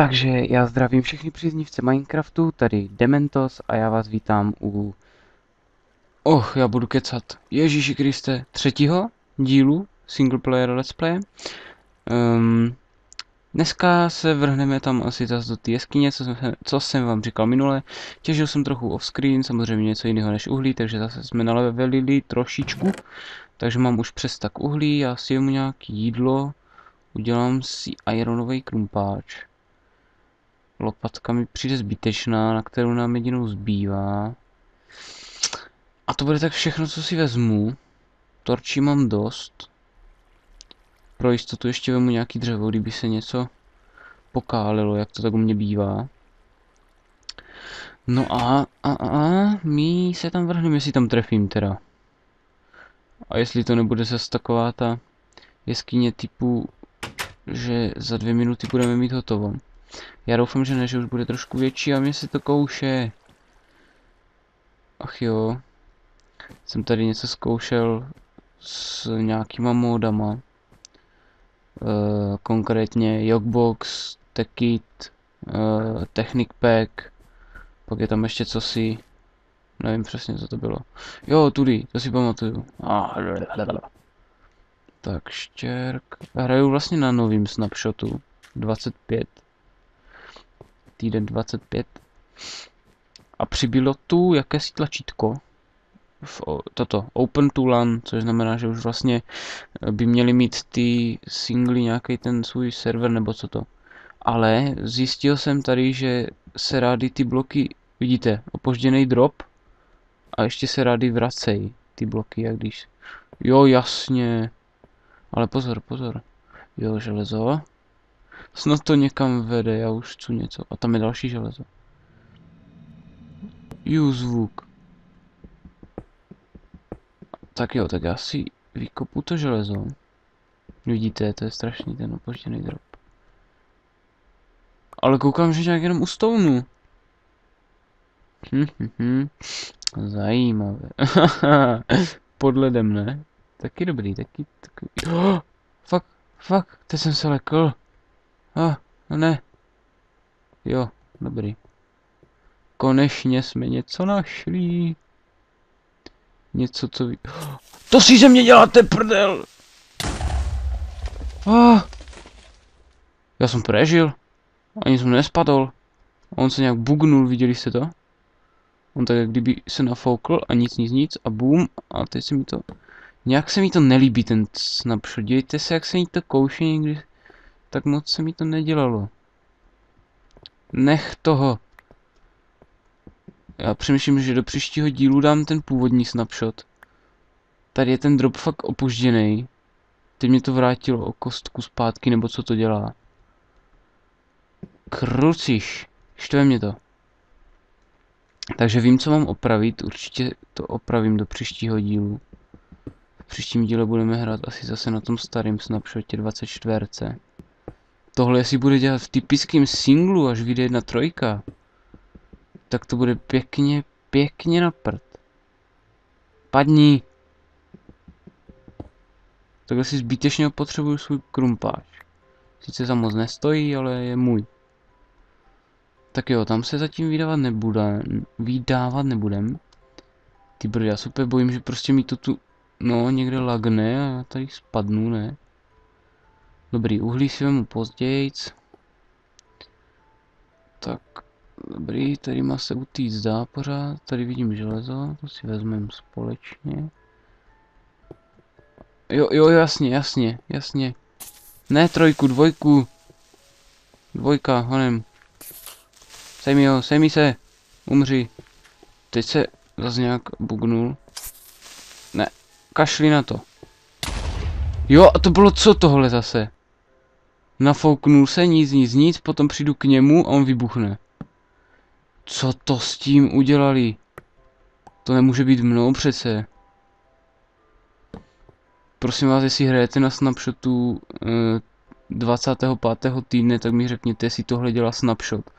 Takže já zdravím všechny příznivce Minecraftu, tady Dementos a já vás vítám u... Och, já budu kecat. Ježíši Kriste, třetího dílu single player let's play. Um, dneska se vrhneme tam asi zase do té jeskyně, co jsem, co jsem vám říkal minule. Těžil jsem trochu off-screen, samozřejmě něco jiného než uhlí, takže zase jsme nalevelili trošičku. Takže mám už přes tak uhlí, já si jemu nějaký jídlo, udělám si ironový krumpáč. Lopatka mi přijde zbytečná, na kterou nám jedinou zbývá. A to bude tak všechno, co si vezmu. Torčí mám dost. Pro jistotu ještě vemu nějaký dřevo, kdyby se něco pokálilo, jak to tak u mě bývá. No a, a, a, my se tam vrhneme, jestli tam trefím teda. A jestli to nebude zase taková ta jeskyně typu, že za dvě minuty budeme mít hotovo. Já doufám, že ne, že už bude trošku větší a mě se to kouše. Ach jo. Jsem tady něco zkoušel s nějakýma módama. Uh, konkrétně Yogbox, Tekit, uh, Technic Pack, pak je tam ještě cosi, nevím přesně co to bylo. Jo, tudy, to si pamatuju. Ah, tak, štěrk. Hraju vlastně na novým snapshotu. 25 týden 25. A přibylo tu jakési tlačítko, v, toto Open to LAN, což znamená, že už vlastně eh, by měli mít ty singly nějaký ten svůj server nebo co to. Ale zjistil jsem tady, že se rády ty bloky, vidíte, opožděný drop a ještě se rády vracejí ty bloky, jak když... Jo, jasně. Ale pozor, pozor. Jo, železo. Snad to někam vede, já už chci něco. A tam je další železo. Ju zvuk. Tak jo, tak já si vykopu to železo. Vidíte, to je strašný ten opožděný drop. Ale koukám, že nějak jenom u stounu. Hm, hm, hm. Zajímavé. Pod ledem, ne? Taky dobrý, taky, taky... Oh, fuck, fuck, teď jsem se lekl. A, ah, ne. Jo, dobrý. Konečně jsme něco našli. Něco, co ví... To si ze mě děláte, prdel! Ah. Já jsem prežil. Ani jsem nespadl. On se nějak bugnul, viděli jste to? On tak jak kdyby se nafoukl a nic, nic, nic a boom. A teď se mi to... Nějak se mi to nelíbí ten snapshot. Dějte se, jak se mi to kouše někdy tak moc se mi to nedělalo. Nech toho. Já přemýšlím, že do příštího dílu dám ten původní snapshot. Tady je ten drop fakt opožděný. Teď mě to vrátilo o kostku zpátky, nebo co to dělá. Kruciš. Štve mě to. Takže vím, co mám opravit. Určitě to opravím do příštího dílu. V příštím díle budeme hrát asi zase na tom starém snapshotě 24. Tohle si bude dělat v typickém singlu, až vyjde jedna trojka, tak to bude pěkně, pěkně na prd. Padni. Takhle si zbytečně potřebuju svůj krumpáč. Sice za moc nestojí, ale je můj. Tak jo, tam se zatím vydávat nebude, vydávat nebudem. Ty brdy, já se úplně bojím, že prostě mi to tu, no, někde lagne a já tady spadnu, ne? Dobrý, uhlí si vemu později. Tak, dobrý, tady má se utíct dá pořád. Tady vidím železo, to si vezmeme společně. Jo, jo, jasně, jasně, jasně. Ne trojku, dvojku. Dvojka, honem. Sejmi ho, sejmi se. Umři. Teď se zase nějak bugnul. Ne, kašli na to. Jo, a to bylo co tohle zase? Nafouknul se, nic, nic, nic, potom přijdu k němu a on vybuchne. Co to s tím udělali? To nemůže být mnou přece. Prosím vás, jestli hrajete na snapshotu e, 25. týdne, tak mi řekněte, jestli tohle dělá snapshot.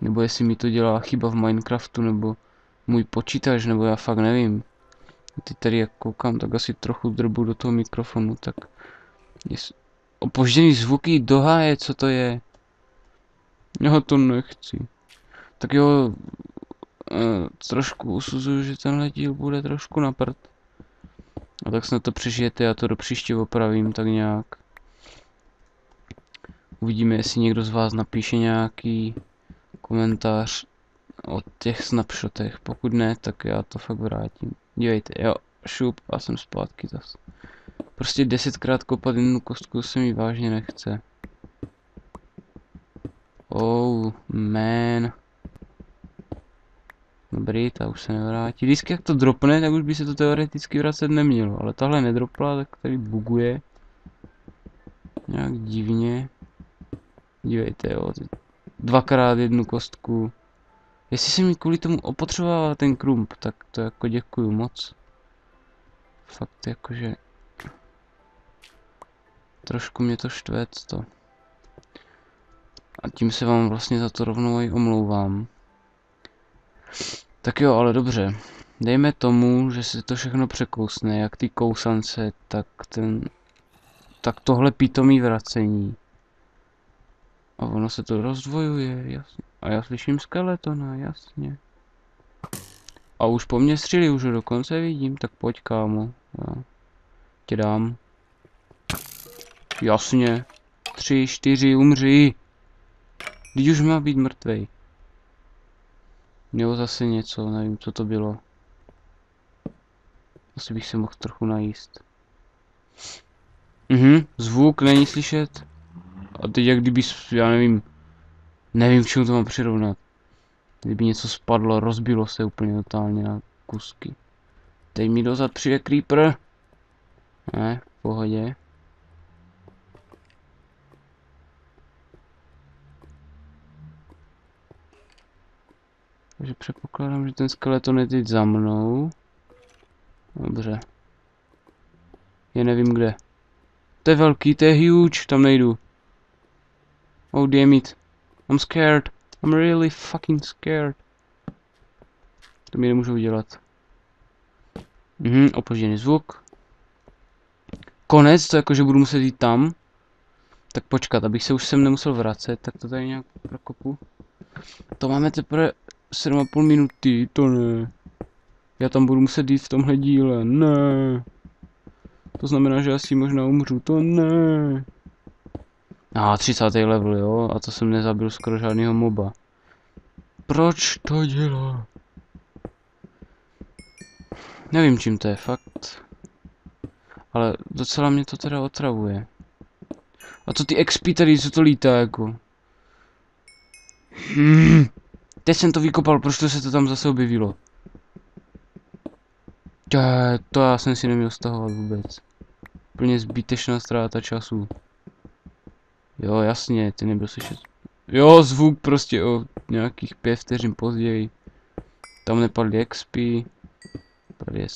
Nebo jestli mi to dělá chyba v Minecraftu, nebo můj počítač, nebo já fakt nevím. Ty tady jak koukám, tak asi trochu drbu do toho mikrofonu, tak... Jestli, opožděný zvuky do háje, co to je? Já to nechci. Tak jo, eh, trošku usuzuju, že tenhle díl bude trošku na prd. A tak snad to přežijete, já to do příště opravím tak nějak. Uvidíme, jestli někdo z vás napíše nějaký komentář o těch snapshotech. Pokud ne, tak já to fakt vrátím. Dívejte, jo, šup a jsem zpátky zas. Prostě desetkrát kopat jednu kostku se mi vážně nechce. Oh, man. Dobrý, ta už se nevrátí. Vždycky jak to dropne, tak už by se to teoreticky vracet nemělo, ale tahle nedropla, tak tady buguje. Nějak divně. Dívejte, jo, dvakrát jednu kostku. Jestli se mi kvůli tomu opotřeboval ten krump, tak to jako děkuju moc. Fakt jakože... Trošku mě to štve to. A tím se vám vlastně za to rovnou i omlouvám. Tak jo, ale dobře. Dejme tomu, že se to všechno překousne, jak ty kousance, tak ten... Tak tohle pitomý vracení. A ono se to rozdvojuje, jasně. A já slyším skeletona, jasně. A už po mně střílí, už ho dokonce vidím, tak pojď kámo. Já tě dám. Jasně. Tři, čtyři, umři. Teď už má být mrtvej. Mělo zase něco, nevím, co to bylo. Asi bych se mohl trochu najíst. Mhm, zvuk není slyšet. A teď jak kdyby, já nevím, nevím, k čemu to mám přirovnat. Kdyby něco spadlo, rozbilo se úplně totálně na kusky. Teď mi dozad přijde creeper. Ne, v pohodě. Takže předpokládám, že ten skeleton je teď za mnou. Dobře. Je nevím kde. To je velký, to je huge, tam nejdu. Oh damn it. I'm scared. I'm really fucking scared. To mi nemůžu udělat. Mhm, opožděný zvuk. Konec, to jako, že budu muset jít tam. Tak počkat, abych se už sem nemusel vracet, tak to tady nějak prokopu. To máme teprve 7,5 minuty, to ne. Já tam budu muset jít v tomhle díle, ne. To znamená, že asi možná umřu, to ne. A ah, 30. level, jo, a to jsem nezabil skoro žádného moba. Proč to dělá? Nevím čím to je, fakt. Ale docela mě to teda otravuje. A to ty XP tady, co to lítá jako. Hmm. Teď jsem to vykopal, proč to se to tam zase objevilo? Tě, to já jsem si neměl stahovat vůbec. Plně zbytečná ztráta času. Jo, jasně, ty nebyl slyšet. Jo, zvuk prostě o nějakých pět vteřin později. Tam nepadly XP. Tady je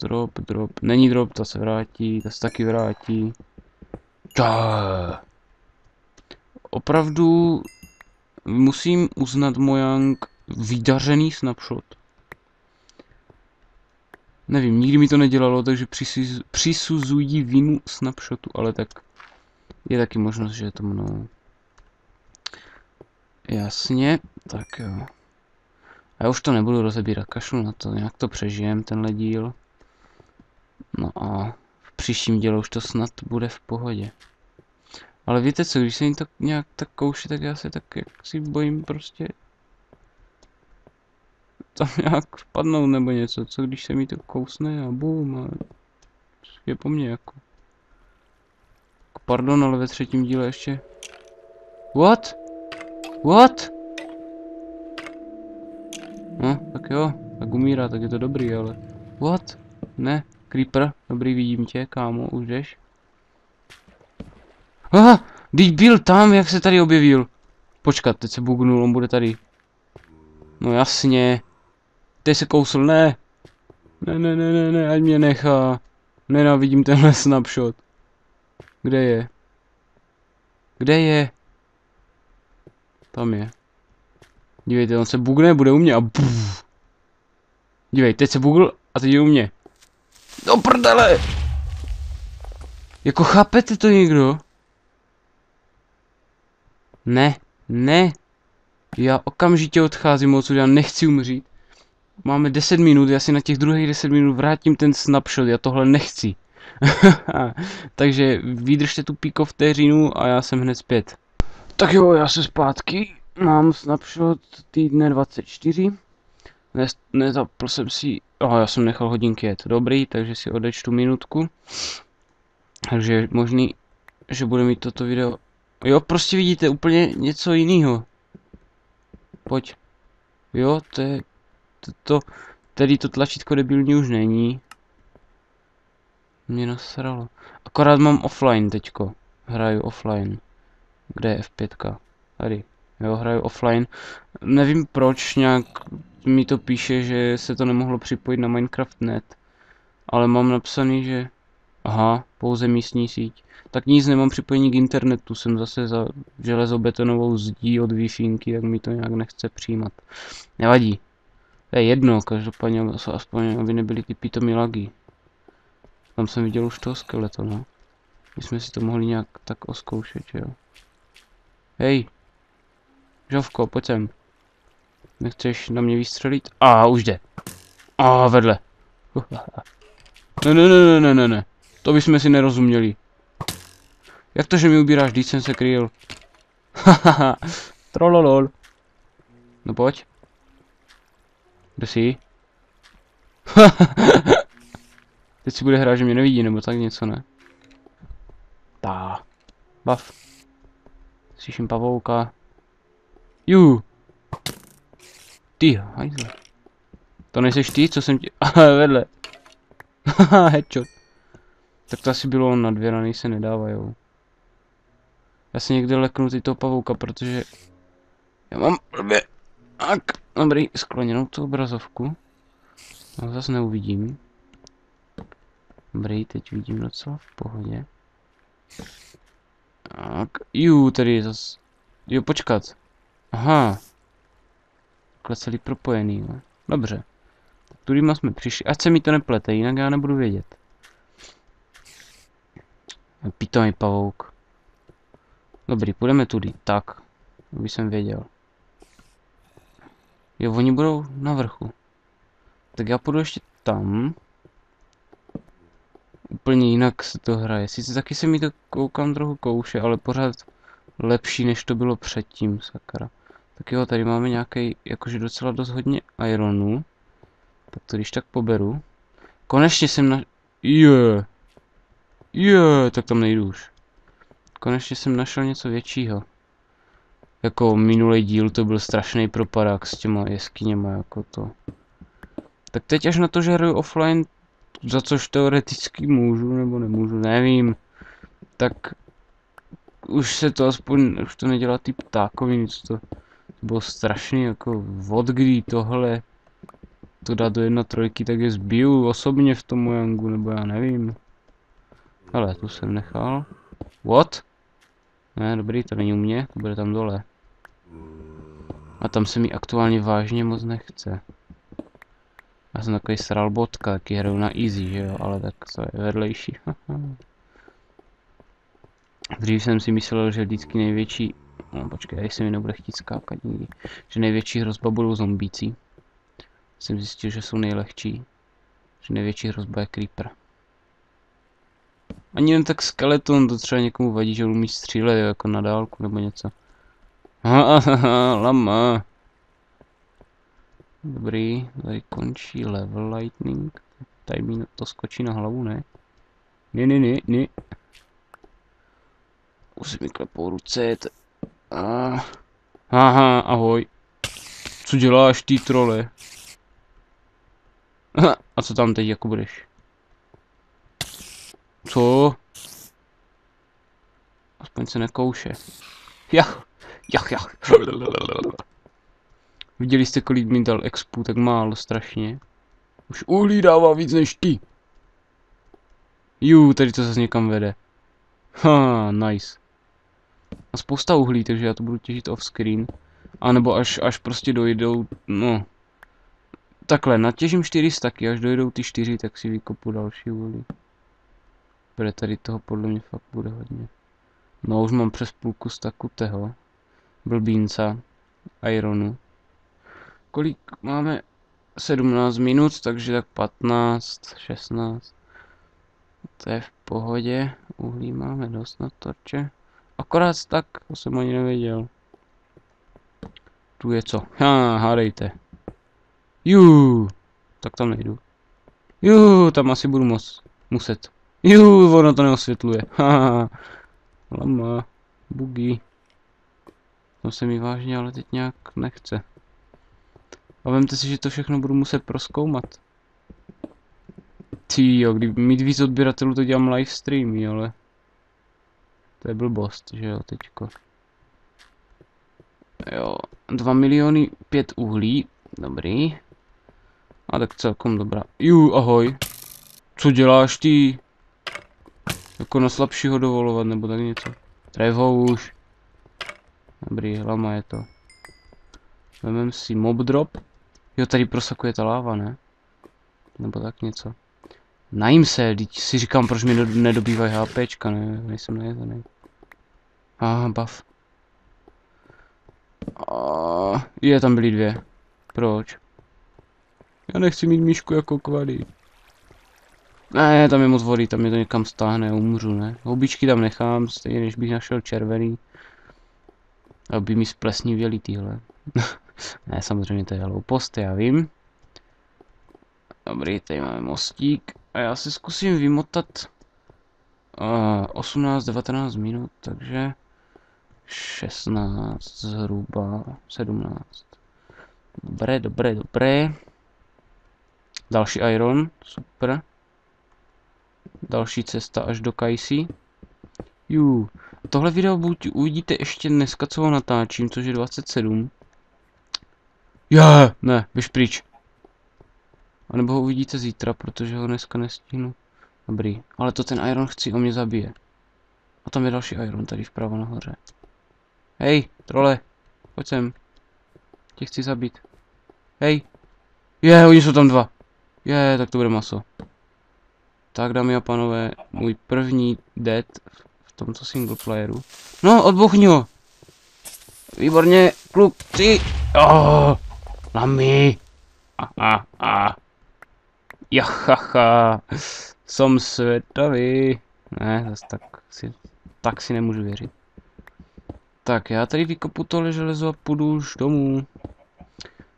drop, drop. Není drop, ta se vrátí, ta se taky vrátí. Tě. Opravdu musím uznat Mojang vydařený snapshot. Nevím, nikdy mi to nedělalo, takže přisuzují vinu snapshotu, ale tak je taky možnost, že je to mnou. Jasně, tak jo. Já už to nebudu rozebírat, kašlu na to, nějak to přežijem, tenhle díl. No a v příštím dílu už to snad bude v pohodě. Ale víte co, když se jim to nějak tak kouši, tak já se tak jak si bojím prostě tam nějak vpadnout nebo něco, co když se mi to kousne a bum a je po mně jako. Pardon, ale ve třetím díle ještě. What? What? No, tak jo, tak umírá, tak je to dobrý, ale... What? Ne, Creeper, dobrý, vidím tě, kámo, už jdeš. Aha, teď byl tam, jak se tady objevil. Počkat, teď se bugnul, on bude tady. No jasně. Teď se kousl, ne. Ne, ne, ne, ne, ne, ať mě nechá. Nenávidím tenhle snapshot. Kde je? Kde je? Tam je. Dívejte, on se bugne, bude u mě a buf. Dívej, teď se bugl a teď je u mě. Do prdele! Jako chápete to někdo? Ne, ne, Já okamžitě odcházím odsud, já nechci umřít. Máme 10 minut, já si na těch druhých 10 minut vrátím ten snapshot, já tohle nechci. Takže vydržte tu píko vteřinu a já jsem hned zpět. Tak jo, já se zpátky. Mám snapshot týdne 24. Ne, nezapl jsem si... Oh, já jsem nechal hodinky jet. Dobrý, takže si odečtu minutku. Takže je možný, že bude mít toto video... Jo, prostě vidíte úplně něco jiného. Pojď. Jo, to je... To, to, tedy to tlačítko debilní už není. Mě nasralo. Akorát mám offline teďko. Hraju offline. Kde je F5? Tady. Jo, hraju offline. Nevím proč, nějak mi to píše, že se to nemohlo připojit na Minecraft.net. Ale mám napsaný, že... Aha, pouze místní síť. Tak nic, nemám připojení k internetu, jsem zase za železobetonovou zdí od wi tak mi to nějak nechce přijímat. Nevadí. To je jedno, každopádně aspoň, aby nebyly ty pitomí lagy. Tam jsem viděl už toho skeleta, no. My jsme si to mohli nějak tak oskoušet, jo. Hej. Žovko, pojď sem. Nechceš na mě vystřelit? A ah, už jde. A ah, vedle. Ne, ne, ne, ne, ne, ne. To bychom si nerozuměli. Jak to, že mi ubíráš, když jsem se kryl? Hahaha. Trololol. No pojď. Kde jsi? Teď si bude hrát, že mě nevidí, nebo tak něco, ne? Tá. Bav. Slyším pavouka. Jú. Ty, hajzle. To nejseš ty, co jsem ti... vedle. Haha, headshot. Tak to asi bylo na dvě rany se jo. Já si někde leknu ty toho pavouka, protože... Já mám. Tak, dobrý, skloněnou tu obrazovku. No zase neuvidím. Dobrý, teď vidím docela v pohodě. Tak, jú, tady zas... Jo, počkat. Aha. Takhle celý propojený, ne? Dobře. Tak tudyma jsme přišli. Ať se mi to neplete, jinak já nebudu vědět. Pitomý pavouk. Dobrý, půjdeme tudy. Tak. Aby jsem věděl. Jo, oni budou na vrchu. Tak já půjdu ještě tam úplně jinak se to hraje. Sice taky se mi to koukám trochu kouše, ale pořád lepší, než to bylo předtím, sakra. Tak jo, tady máme nějaký, jakože docela dost hodně ironů. Tak to když tak poberu. Konečně jsem na... Je. Yeah. Je, tak tam nejdu už. Konečně jsem našel něco většího. Jako minulý díl to byl strašný propadák s těma jeskyněma, jako to. Tak teď až na to, že hraju offline, za což teoreticky můžu nebo nemůžu, nevím, tak už se to aspoň, už to nedělá ty ptákoviny, co to, to bylo strašný, jako od kdy tohle to dá do jedna trojky, tak je zbiju osobně v tom Mojangu, nebo já nevím. Ale tu jsem nechal. What? Ne, dobrý, to není u mě, to bude tam dole. A tam se mi aktuálně vážně moc nechce. Já jsem takový sralbotka, taky hraju na easy, že jo, ale tak to je vedlejší. Dřív jsem si myslel, že vždycky největší, no počkej, jestli mi nebude chtít skákat nikdy, že největší hrozba budou zombíci. Jsem zjistil, že jsou nejlehčí, že největší hrozba je creeper. Ani jen tak skeleton, to třeba někomu vadí, že umí střílet jako na dálku nebo něco. lama. Dobrý, tady končí level lightning. Tady mi to skočí na hlavu, ne? Ne, ne, ne, ne. Už mi klepou ruce. Ah. Aha, ahoj. Co děláš, ty trole? A co tam teď jako budeš? Co? Aspoň se nekouše. Jach, jach, jach. Viděli jste, kolik mi dal expu, tak málo strašně. Už uhlí dává víc než ty. Jú, tady to zase někam vede. Ha, nice. A spousta uhlí, takže já to budu těžit off screen. A nebo až, až prostě dojdou, no. Takhle, natěžím 4 staky, až dojdou ty 4, tak si vykopu další uhlí. Bude tady toho podle mě fakt bude hodně. No už mám přes půlku staku toho. Blbínca. ironu. Kolik máme? 17 minut, takže tak 15, 16. To je v pohodě. Uhlí máme dost na torče. Akorát tak, to jsem ani nevěděl. Tu je co? Ha, hádejte. Jú, tak tam nejdu. Jú, tam asi budu moc, muset. Jú, ono to neosvětluje. Lama, bugy. To se mi vážně ale teď nějak nechce. A vemte si, že to všechno budu muset proskoumat. Ty jo, kdyby mít víc odběratelů, to dělám live streamy, ale... To je blbost, že jo, teďko. Jo, 2 miliony 5 uhlí, dobrý. A tak celkom dobrá. Ju, ahoj. Co děláš ty? Jako na slabšího dovolovat, nebo tak něco. Trev už. Dobrý, lama je to. Vemem si mob drop. Jo, tady prosakuje ta láva, ne? Nebo tak něco. Najím se, teď si říkám, proč mi nedobývají HPčka, ne, nejsem najezený. Aha, buff. A je, tam byly dvě. Proč? Já nechci mít míšku jako kvady. Ne, tam je moc vody, tam je to někam stáhne, umřu, ne? Houbičky tam nechám, stejně než bych našel červený. Aby mi splesnivěli tyhle. ne, samozřejmě to je hloupost, já vím. Dobrý, tady máme mostík. A já si zkusím vymotat uh, 18-19 minut, takže 16 zhruba, 17. Dobré, dobré, dobré. Další iron, super. Další cesta až do Kajsi. Jú, tohle video buď uvidíte ještě dneska, co ho natáčím, což je 27. Je, yeah, ne, běž pryč. A nebo ho uvidíte zítra, protože ho dneska nestihnu. Dobrý, ale to ten Iron chci, o mě zabije. A tam je další Iron, tady vpravo nahoře. Hej, trole, pojď sem. Tě chci zabít. Hej. Je, oni jsou tam dva. Je, tak to bude maso. Tak dámy a panové, můj první dead v tomto single playeru. No, odbuchni ho. Výborně, kluk, ty. Oh, lami. A, a, a. Jachacha, jsem světový. Ne, zase tak si, tak si nemůžu věřit. Tak, já tady vykopu tohle železo a půjdu už domů.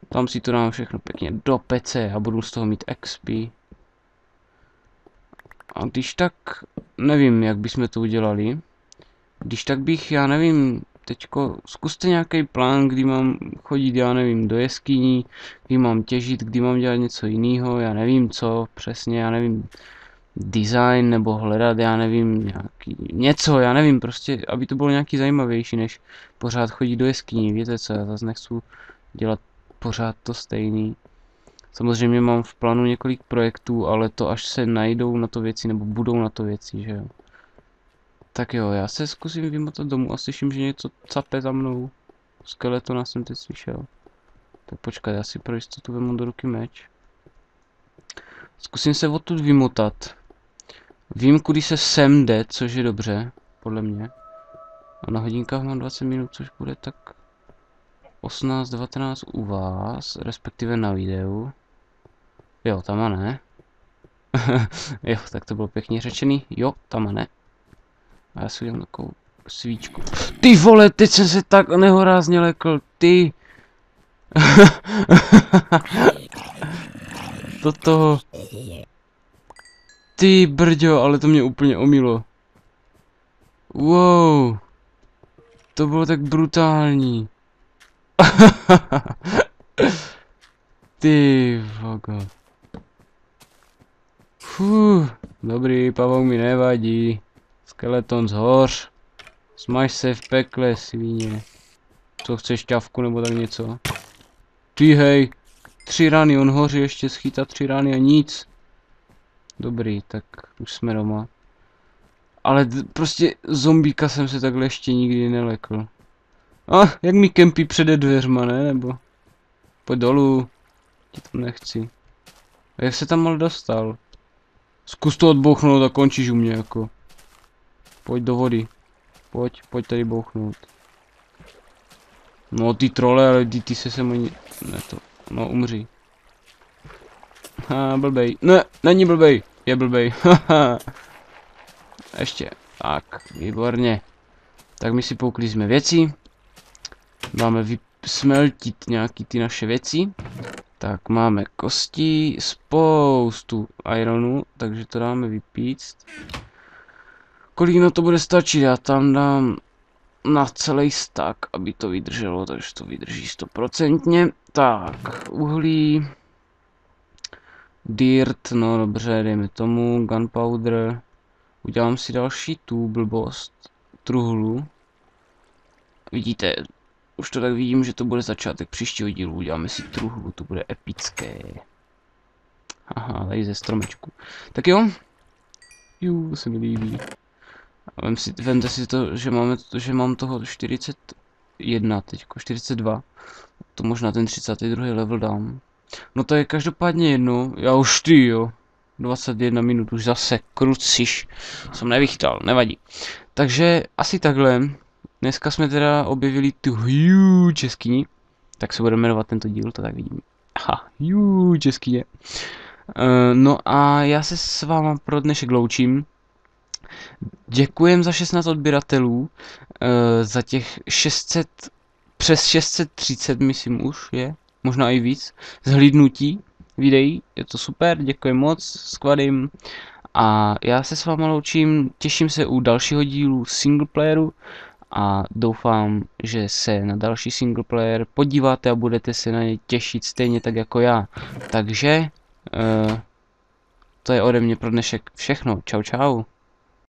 Tam si to dám všechno pěkně do pece a budu z toho mít XP. A když tak, nevím, jak bychom to udělali. Když tak bych, já nevím, teďko zkuste nějaký plán, kdy mám chodit, já nevím, do jeskyní, kdy mám těžit, kdy mám dělat něco jiného, já nevím co, přesně, já nevím, design nebo hledat, já nevím, nějaký, něco, já nevím, prostě, aby to bylo nějaký zajímavější, než pořád chodit do jeskyní, víte co, já zase nechci dělat pořád to stejný. Samozřejmě mám v plánu několik projektů, ale to až se najdou na to věci, nebo budou na to věci, že jo. Tak jo, já se zkusím vymotat domů a slyším, že něco cape za mnou. Skeletona jsem teď slyšel. Tak počkat, já si pro jistotu vemu do ruky meč. Zkusím se odtud vymotat. Vím, kudy se sem jde, což je dobře, podle mě. A na hodinkách mám 20 minut, což bude tak 18-19 u vás, respektive na videu. Jo, tam a ne. jo, tak to bylo pěkně řečený. Jo, tam a ne. A já si udělám takovou svíčku. Ty vole, teď jsem se tak nehorázně lekl, ty. Do toho. Ty brďo, ale to mě úplně omilo. Wow. To bylo tak brutální. Ty vogo. Fuh, dobrý, pavouk mi nevadí. Skeleton zhoř. Smaž se v pekle, svíně. Co chceš, ťavku nebo tak něco? Ty hej, tři rany, on hoří ještě schytá tři rany a nic. Dobrý, tak už jsme doma. Ale prostě zombíka jsem se takhle ještě nikdy nelekl. A, ah, jak mi kempí přede dveřma, ne? Nebo... Pojď dolů. Ti tam nechci. A jak se tam mal dostal? Zkus to odbouchnout a končíš u mě jako. Pojď do vody. Pojď, pojď tady bouchnout. No ty trole, ale ty, ty se sem ani... Ne to, no umří. Ha, blbej. Ne, není blbej, je blbej. Ještě. Tak, výborně. Tak my si pouklízíme věci. Máme vysmeltit nějaký ty naše věci. Tak máme kosti, spoustu ironu, takže to dáme vypíct. Kolik na to bude stačit? Já tam dám na celý stack, aby to vydrželo, takže to vydrží stoprocentně. Tak, uhlí, dirt, no dobře, dejme tomu, gunpowder, udělám si další tu blbost, truhlu. Vidíte, už to tak vidím, že to bude začátek příštího dílu, uděláme si truhlu, to bude epické. Aha, tady ze stromečku. Tak jo, Jú, se mi líbí. Vem si, vemte si to, že, máme, že mám toho 41 teďko, 42. To možná ten 32. level dám. No to je každopádně jedno, já už ty jo. 21 minut už zase, kruciš. Jsem nevychytal, nevadí. Takže asi takhle. Dneska jsme teda objevili tu huge jeskyni. Tak se bude jmenovat tento díl, to tak vidím. Aha, huge jeskyně. Uh, no a já se s váma pro dnešek loučím. Děkujem za 16 odběratelů, uh, za těch 600, přes 630 myslím už je, možná i víc, zhlídnutí videí, je to super, děkuji moc, skladím. A já se s váma loučím, těším se u dalšího dílu singleplayeru a doufám, že se na další singleplayer podíváte a budete se na ně těšit stejně tak jako já. Takže, uh, to je ode mě pro dnešek všechno, čau čau.